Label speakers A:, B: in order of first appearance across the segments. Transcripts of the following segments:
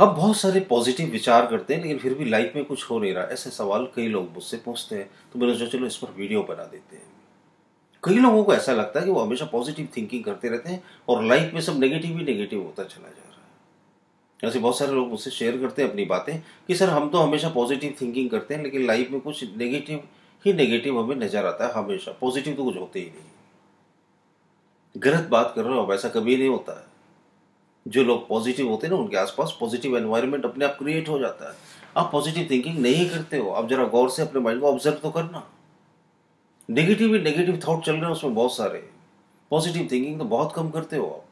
A: हम बहुत सारे पॉजिटिव विचार करते हैं, लेकिन फिर भी लाइफ में कुछ हो नहीं रहा। ऐसे सवाल कई लोग मुझसे पूछते हैं तो मैंने सोचा चलो इस पर वीडियो बना देते हैं। कई लोगों को ऐसा लगता है कि वो हमेशा पॉजिटिव थिंकिंग करते रहते हैं, और लाइफ में सब नेगेटिव ही नेगेटिव होता चला जा रहा है। ऐसे बहुत सारे लोग मुझसे शेयर करते हैं अपनी बातें, कि सर, हम तो हमेशा पॉजिटिव थिंकिंग करते हैं, लेकिन लाइफ में कुछ नेगेटिव ही नेगेटिव हमें नज़र आता है हमेशा। पॉजिटिव तो कुछ होते ही नहीं। गलत बात कर रहे हो, अब ऐसा कभी नहीं होता है। जो लोग पॉजिटिव होते हैं ना, उनके आसपास पॉजिटिव एनवायरनमेंट अपने आप क्रिएट हो जाता है। आप पॉजिटिव थिंकिंग नहीं करते हो, आप जरा गौर से अपने माइंड को ऑब्ज़र्व तो करना। नेगेटिव ही नेगेटिव थॉट चल रहे हैं, उसमें बहुत सारे। पॉजिटिव थिंकिंग तो बहुत कम करते हो आप।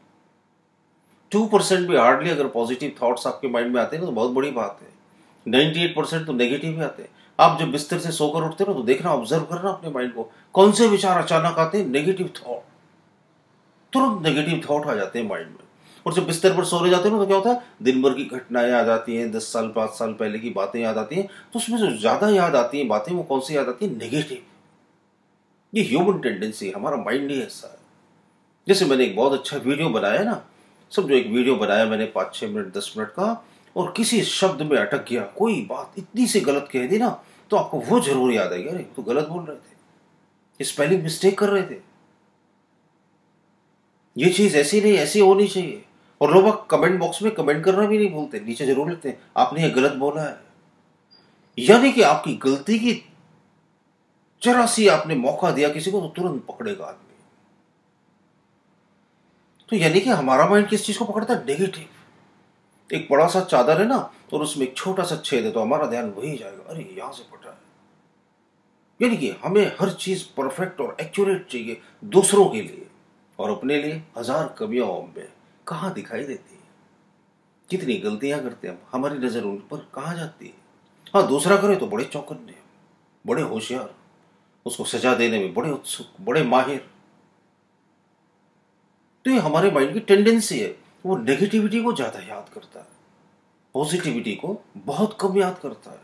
A: टू परसेंट भी हार्डली अगर पॉजिटिव थॉट्स आपके माइंड में आते हैं ना तो बहुत बड़ी बात है। नाइन्टी एट परसेंट तो नेगेटिव ही आते हैं। आप जब बिस्तर से सोकर उठते हो तो देखना ऑब्ज़र्व करना अपने माइंड को। कौन से विचार अचानक आते हैं? नेगेटिव थॉट तुरंत नेगेटिव थॉट आ जाते हैं माइंड में। और जब बिस्तर पर सोने जाते हैं ना तो क्या होता है? दिन भर की घटनाएँ याद आती हैं, दस साल, पाँच साल पहले की बातें याद आती हैं तो उसमें जो ज़्यादा याद आती हैं बातें, वो कौन सी याद आती है? नेगेटिव ये ह्यूमन टेंडेंसी हमारा माइंड ही ऐसा है जैसे मैंने एक बहुत अच्छा वीडियो बनाया ना सब जो एक वीडियो बनाया मैंने पाँच छः मिनट, दस मिनट का, और किसी शब्द में अटक गया, कोई बात इतनी सी गलत कह दी ना तो आपको वो ज़रूर याद आएगी। अरे तो गलत बोल रहे थे। स्पेलिंग मिस्टेक कर रहे थे। ये चीज़ ऐसी नहीं, ऐसी होनी चाहिए। और लोग कमेंट बॉक्स में कमेंट करना भी नहीं भूलते, नीचे ज़रूर लिखते हैं, आपने ये गलत बोला है। यानी कि आपकी गलती की जरा सी आपने मौका दिया किसी को तो तुरंत पकड़ेगा आदमी। तो यानी कि हमारा माइंड किस चीज़ को पकड़ता है? नेगेटिव एक बड़ा सा चादर है ना और उसमें एक छोटा सा छेद है तो हमारा ध्यान वही जाएगा। अरे, यहाँ से पटा है। यानी कि हमें हर चीज़ परफेक्ट और एक्यूरेट चाहिए, दूसरों के लिए और अपने लिए, हज़ार कमियों में। कहाँ दिखाई देती है? कितनी गलतियाँ करते हैं हमारी नज़र उन पर कहाँ जाती है? हाँ दूसरा करे तो बड़े चौकन्ने बड़े होशियार, उसको सजा देने में बड़े उत्सुक, बड़े माहिर। तो ये हमारे माइंड की टेंडेंसी है, वो नेगेटिविटी को ज़्यादा याद करता है पॉजिटिविटी को बहुत कम याद करता है।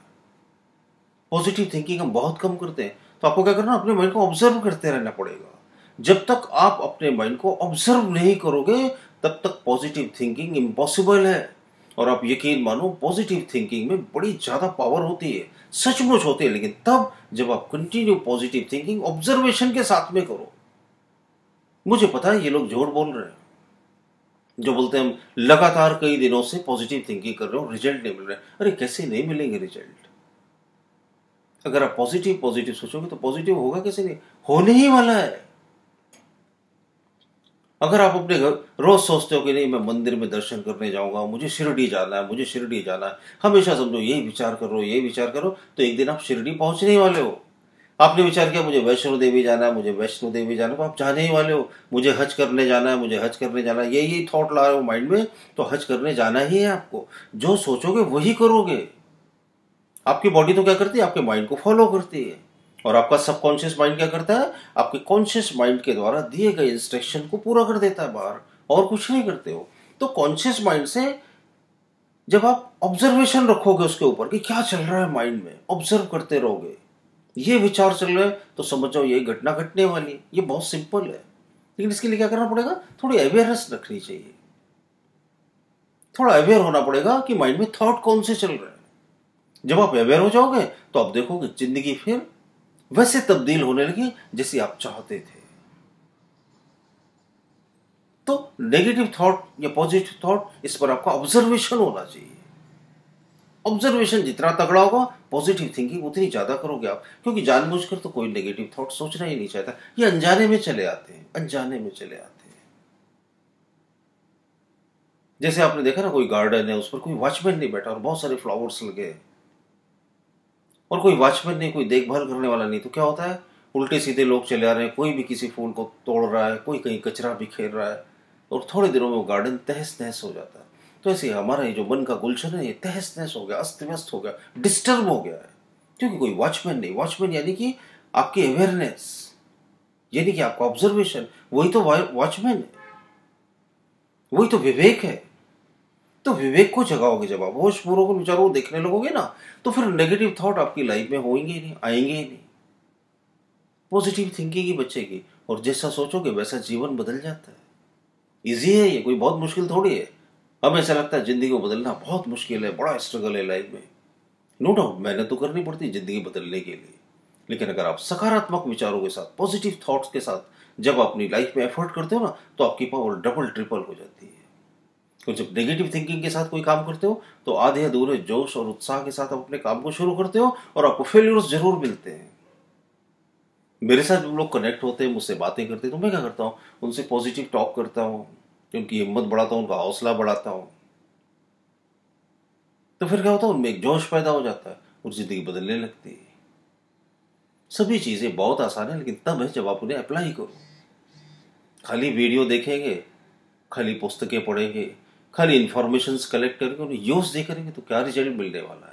A: पॉजिटिव थिंकिंग हम बहुत कम करते हैं तो आपको क्या करना अपने माइंड को ऑब्ज़र्व करते रहना पड़ेगा। जब तक आप अपने माइंड को ऑब्ज़र्व नहीं करोगे तब तक पॉजिटिव थिंकिंग इम्पॉसिबल है। और आप यकीन मानो पॉजिटिव थिंकिंग में बड़ी ज़्यादा पावर होती है। सचमुच होती है, लेकिन तब जब आप कंटिन्यू पॉजिटिव थिंकिंग ऑब्जर्वेशन के साथ में करो। मुझे पता है, ये लोग झूठ बोल रहे हैं। जो बोलते हैं, हम लगातार कई दिनों से पॉजिटिव थिंकिंग कर रहे हो रिज़ल्ट नहीं मिल रहे अरे, कैसे नहीं मिलेंगे रिज़ल्ट अगर आप पॉजिटिव पॉजिटिव सोचोगे तो पॉजिटिव होगा कैसे नहीं? होने ही वाला है। अगर आप अपने घर रोज सोचते हो कि नहीं, मैं मंदिर में दर्शन करने जाऊँगा, मुझे शिरडी जाना है, मुझे शिरडी जाना है। हमेशा समझो, यही विचार करो, यही विचार करो तो एक दिन आप शिरडी पहुँचने ही वाले हो। आपने विचार किया, मुझे वैष्णो देवी जाना है, मुझे वैष्णो देवी जाना है तो आप जाने ही वाले हो। मुझे हज करने जाना है, मुझे हज करने जाना है। यही थॉट ला रहे हो माइंड में तो हज करने जाना ही है आपको। जो सोचोगे वही करोगे। आपकी बॉडी तो क्या करती है? आपके माइंड को फॉलो करती है। और आपका सबकॉन्शियस माइंड क्या करता है? आपके कॉन्शियस माइंड के द्वारा दिए गए इंस्ट्रक्शन को पूरा कर देता है बाहर। और कुछ नहीं करते हो। तो कॉन्शियस माइंड से जब आप ऑब्जर्वेशन रखोगे उसके ऊपर कि क्या चल रहा है माइंड में ऑब्ज़र्व करते रहोगे। ये विचार चल रहे तो समझ जाओ ये घटना घटने वाली ये बहुत सिंपल है। लेकिन इसके लिए क्या करना पड़ेगा? थोड़ी अवेयरनेस रखनी चाहिए। थोड़ा अवेयर होना पड़ेगा कि माइंड में थॉट कौन से चल रहे हैं। जब आप अवेयर हो जाओगे तो आप देखोगे ज़िंदगी फिर वैसे तब्दील होने लगी जैसे आप चाहते थे। तो नेगेटिव थॉट या पॉजिटिव थॉट इस पर आपका ऑब्जर्वेशन होना चाहिए। ऑब्जर्वेशन जितना तगड़ा होगा पॉजिटिव थिंकिंग उतनी ज़्यादा करोगे आप, क्योंकि जानबूझकर तो कोई नेगेटिव थॉट सोचना ही नहीं चाहता। ये अनजाने में चले आते हैं, अनजाने में चले आते हैं। जैसे आपने देखा ना, कोई गार्डन है, उस पर कोई वॉचमैन नहीं बैठा और बहुत सारे फ्लावर्स लगे हैं। और कोई वॉचमैन नहीं, कोई देखभाल करने वाला नहीं। तो क्या होता है? उल्टे सीधे लोग चले आ रहे हैं, कोई भी किसी फूल को तोड़ रहा है, कोई कहीं कचरा बिखेर रहा है, और थोड़े दिनों में वो गार्डन तहस नहस हो जाता है। तो ऐसे हमारा ये जो मन का गुलशन है, ये तहस नहस हो गया अस्त व्यस्त हो गया, डिस्टर्ब हो गया है। क्योंकि कोई वॉचमैन नहीं, वॉचमैन यानी कि आपकी अवेयरनेस, यानी कि आपका ऑब्जर्वेशन, वही तो वॉचमैन है। वही तो विवेक है। तो विवेक को जगाओगे जब आप। होश पूर्वक विचारों को देखने लगोगे ना तो फिर नेगेटिव थॉट आपकी लाइफ में होंगे ही नहीं, आएँगे ही नहीं। पॉजिटिव थिंकिंग ही बच्चे की। और जैसा सोचोगे वैसा जीवन बदल जाता है। इजी है ये, कोई बहुत मुश्किल थोड़ी है। हमें ऐसा लगता है ज़िंदगी को बदलना बहुत मुश्किल है, बड़ा स्ट्रगल है लाइफ में। नो डाउट मेहनत तो करनी पड़ती है ज़िंदगी बदलने के लिए। लेकिन अगर आप सकारात्मक विचारों के साथ पॉजिटिव थॉट्स के साथ जब अपनी लाइफ में एफर्ट करते हो ना तो आपकी पावर डबल ट्रिपल हो जाती है। जब नेगेटिव थिंकिंग के साथ कोई काम करते हो तो आधे अधूरे जोश और उत्साह के साथ आप अपने काम को शुरू करते हो और आपको फेल्यूर्स ज़रूर मिलते हैं। मेरे साथ जो लोग कनेक्ट होते हैं, मुझसे बातें करते हैं तो मैं क्या करता हूँ? उनसे पॉजिटिव टॉक करता हूँ, उनकी हिम्मत बढ़ाता हूँ, उनका हौसला बढ़ाता हूँ। तो फिर क्या होता है? उनमें एक जोश पैदा हो जाता है, और ज़िंदगी बदलने लगती है। सभी चीज़ें बहुत आसान है, लेकिन तब है जब आप उन्हें अप्लाई करो। खाली वीडियो देखेंगे, खाली पुस्तकें पढ़ेंगे खाली इंफॉर्मेशन कलेक्ट करके उन्हें यूज़ दे करेंगे तो क्या रिज़ल्ट मिलने वाला है?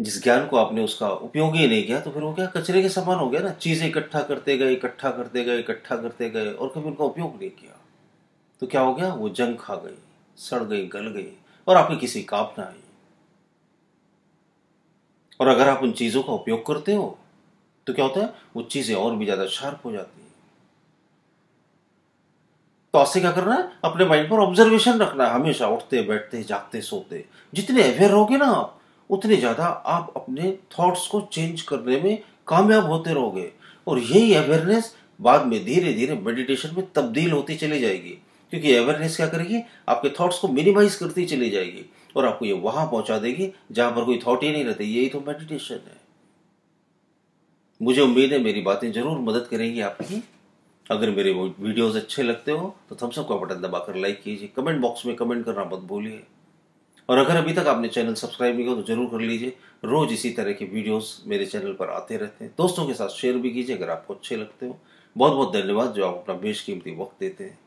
A: जिस ज्ञान को आपने उसका उपयोग ही नहीं किया तो फिर वो क्या कचरे के समान हो गया ना? चीज़ें इकट्ठा करते गए, इकट्ठा करते गए, इकट्ठा करते गए, और कभी उनका उपयोग नहीं किया। तो क्या हो गया? वो जंग खा गई, सड़ गई, गल गई, और आपकी किसी काम ना आई और अगर आप उन चीज़ों का उपयोग करते हो तो क्या होता है? वो चीज़ें और भी ज़्यादा शार्प हो जाती है। तो आपसे क्या करना है? अपने माइंड पर ऑब्जर्वेशन रखना है। हमेशा उठते, बैठते, जागते, सोते। जितने अवेयर रहोगे ना आप, उतने ज़्यादा आप अपने थॉट्स को चेंज करने में कामयाब होते रहोगे। और यही अवेयरनेस बाद में धीरे धीरे मेडिटेशन में तब्दील होती चली जाएगी। क्योंकि अवेयरनेस क्या करेगी? आपके थॉट्स को मिनिमाइज करती चली जाएगी। और आपको ये वहाँ पहुँचा देगी जहाँ पर कोई थॉट ही नहीं रहते। यही तो मेडिटेशन है। मुझे उम्मीद है मेरी बातें ज़रूर मदद करेंगी आपकी। अगर मेरे वीडियोस अच्छे लगते हो तो थम्सअप का बटन दबाकर लाइक कीजिए। कमेंट बॉक्स में कमेंट करना मत भूलिए। और अगर अभी तक आपने चैनल सब्सक्राइब नहीं किया तो ज़रूर कर लीजिए। रोज इसी तरह के वीडियोस मेरे चैनल पर आते रहते हैं। दोस्तों के साथ शेयर भी कीजिए अगर आपको अच्छे लगते हो। बहुत बहुत धन्यवाद जो आप अपना बेशकीमती वक्त देते हैं।